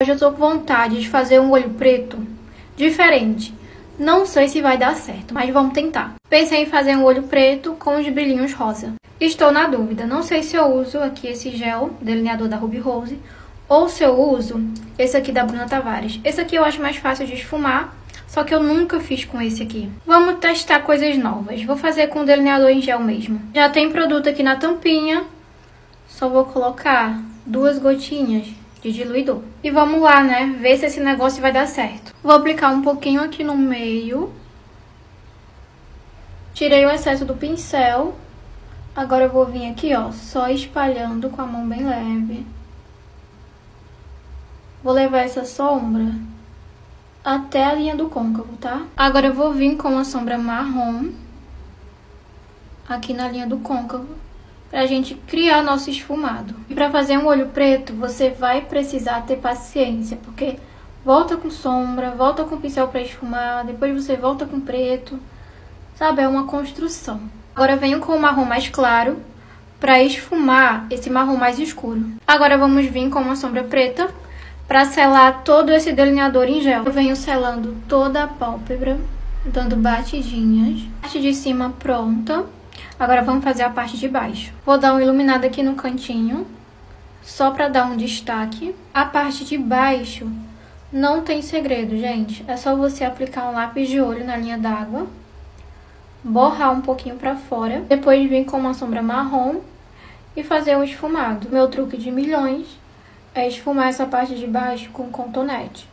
Hoje eu tô com vontade de fazer um olho preto diferente. Não sei se vai dar certo, mas vamos tentar. Pensei em fazer um olho preto com os brilhinhos rosa. Estou na dúvida, não sei se eu uso aqui esse gel delineador da Ruby Rose ou se eu uso esse aqui da Bruna Tavares. Esse aqui eu acho mais fácil de esfumar, só que eu nunca fiz com esse aqui. Vamos testar coisas novas. Vou fazer com o delineador em gel mesmo. Já tem produto aqui na tampinha, só vou colocar duas gotinhas de diluidor. E vamos lá, né? Ver se esse negócio vai dar certo. Vou aplicar um pouquinho aqui no meio. Tirei o excesso do pincel. Agora eu vou vir aqui, ó, só espalhando com a mão bem leve. Vou levar essa sombra até a linha do côncavo, tá? Agora eu vou vir com a sombra marrom aqui na linha do côncavo para a gente criar nosso esfumado. E para fazer um olho preto, você vai precisar ter paciência, porque volta com sombra, volta com pincel para esfumar, depois você volta com preto, sabe? É uma construção. Agora venho com o marrom mais claro para esfumar esse marrom mais escuro. Agora vamos vir com uma sombra preta para selar todo esse delineador em gel. Eu venho selando toda a pálpebra, dando batidinhas. Parte de cima pronta. Agora vamos fazer a parte de baixo. Vou dar uma iluminada aqui no cantinho, só para dar um destaque. A parte de baixo não tem segredo, gente. É só você aplicar um lápis de olho na linha d'água, borrar um pouquinho para fora, depois vir com uma sombra marrom e fazer um esfumado. Meu truque de milhões é esfumar essa parte de baixo com contonete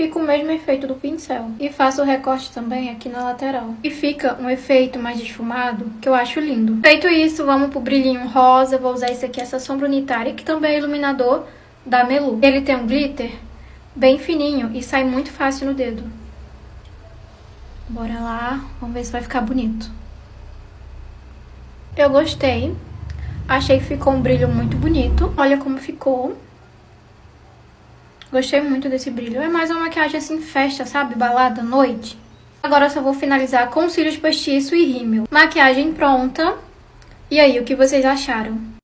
fica o mesmo efeito do pincel. E faço o recorte também aqui na lateral. E fica um efeito mais esfumado, que eu acho lindo. Feito isso, vamos pro brilhinho rosa. Vou usar esse aqui, essa sombra unitária, que também é iluminador da Melu. Ele tem um glitter bem fininho e sai muito fácil no dedo. Bora lá, vamos ver se vai ficar bonito. Eu gostei. Achei que ficou um brilho muito bonito. Olha como ficou. Gostei muito desse brilho. É mais uma maquiagem assim, festa, sabe? Balada, noite. Agora eu só vou finalizar com cílios postiço e rímel. Maquiagem pronta. E aí, o que vocês acharam?